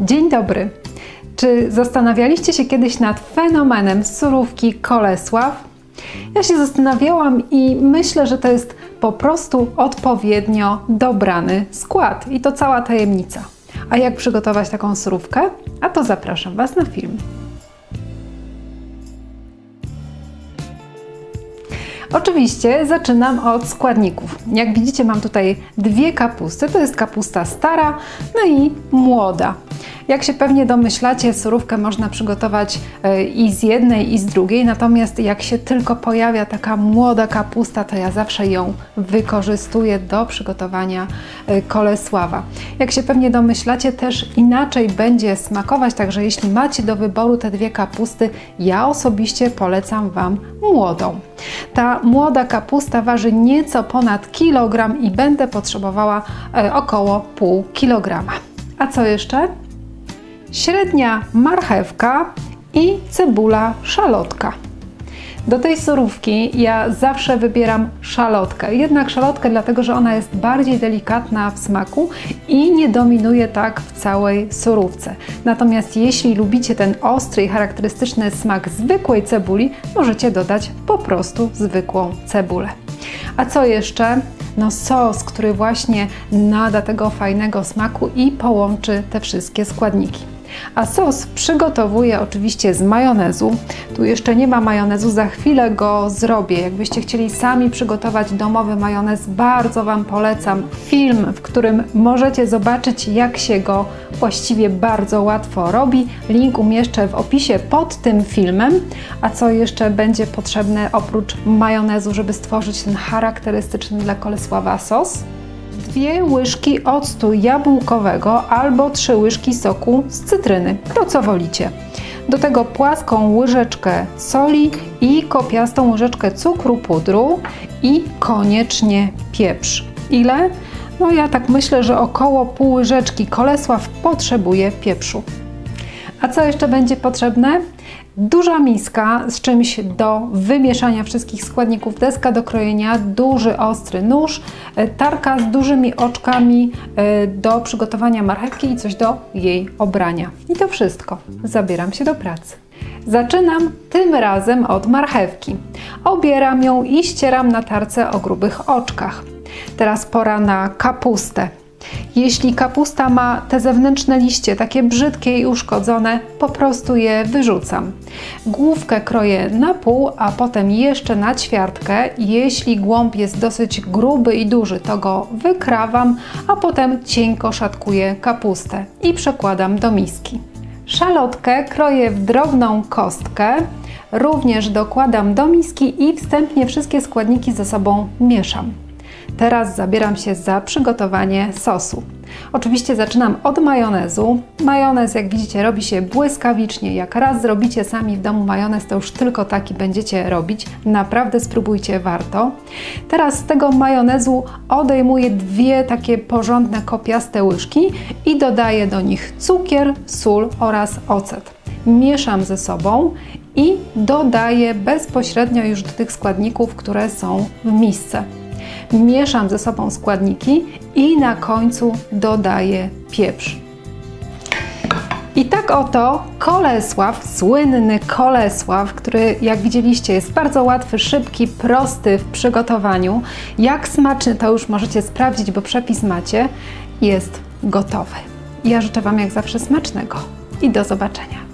Dzień dobry. Czy zastanawialiście się kiedyś nad fenomenem surówki Kolesław? Ja się zastanawiałam i myślę, że to jest po prostu odpowiednio dobrany skład i to cała tajemnica. A jak przygotować taką surówkę? A to zapraszam Was na film. Oczywiście zaczynam od składników. Jak widzicie mam tutaj dwie kapusty, to jest kapusta stara, no i młoda. Jak się pewnie domyślacie, surówkę można przygotować e, i z jednej, i z drugiej, natomiast jak się tylko pojawia taka młoda kapusta, to ja zawsze ją wykorzystuję do przygotowania e, kolesława. Jak się pewnie domyślacie, też inaczej będzie smakować, także jeśli macie do wyboru te dwie kapusty, ja osobiście polecam Wam młodą. Ta młoda kapusta waży nieco ponad kilogram i będę potrzebowała e, około pół kilograma. A co jeszcze? Średnia marchewka i cebula szalotka. Do tej surówki ja zawsze wybieram szalotkę. Jednak szalotkę dlatego, że ona jest bardziej delikatna w smaku i nie dominuje tak w całej surówce. Natomiast jeśli lubicie ten ostry i charakterystyczny smak zwykłej cebuli, możecie dodać po prostu zwykłą cebulę. A co jeszcze? No sos, który właśnie nada tego fajnego smaku i połączy te wszystkie składniki. A sos przygotowuję oczywiście z majonezu. Tu jeszcze nie ma majonezu, za chwilę go zrobię. Jakbyście chcieli sami przygotować domowy majonez, bardzo Wam polecam film, w którym możecie zobaczyć, jak się go właściwie bardzo łatwo robi. Link umieszczę w opisie pod tym filmem. A co jeszcze będzie potrzebne oprócz majonezu, żeby stworzyć ten charakterystyczny dla Kolesława sos? Dwie łyżki octu jabłkowego albo trzy łyżki soku z cytryny, to co wolicie. Do tego płaską łyżeczkę soli i kopiastą łyżeczkę cukru pudru i koniecznie pieprz. Ile? No ja tak myślę, że około pół łyżeczki Kolesław potrzebuje pieprzu. A co jeszcze będzie potrzebne? Duża miska z czymś do wymieszania wszystkich składników, deska do krojenia, duży ostry nóż, e, tarka z dużymi oczkami e, do przygotowania marchewki i coś do jej obrania. I to wszystko. Zabieram się do pracy. Zaczynam tym razem od marchewki. Obieram ją i ścieram na tarce o grubych oczkach. Teraz pora na kapustę. Jeśli kapusta ma te zewnętrzne liście, takie brzydkie i uszkodzone, po prostu je wyrzucam. Główkę kroję na pół, a potem jeszcze na ćwiartkę. Jeśli głąb jest dosyć gruby i duży, to go wykrawam, a potem cienko szatkuję kapustę i przekładam do miski. Szalotkę kroję w drobną kostkę, również dokładam do miski i wstępnie wszystkie składniki ze sobą mieszam. Teraz zabieram się za przygotowanie sosu. Oczywiście zaczynam od majonezu. Majonez, jak widzicie, robi się błyskawicznie. Jak raz zrobicie sami w domu majonez, to już tylko taki będziecie robić. Naprawdę spróbujcie, warto. Teraz z tego majonezu odejmuję dwie takie porządne kopiaste łyżki i dodaję do nich cukier, sól oraz ocet. Mieszam ze sobą i dodaję bezpośrednio już do tych składników, które są w misce mieszam ze sobą składniki i na końcu dodaję pieprz. I tak oto Kolesław, słynny Kolesław, który jak widzieliście jest bardzo łatwy, szybki, prosty w przygotowaniu. Jak smaczny to już możecie sprawdzić, bo przepis macie. Jest gotowy. Ja życzę Wam jak zawsze smacznego i do zobaczenia.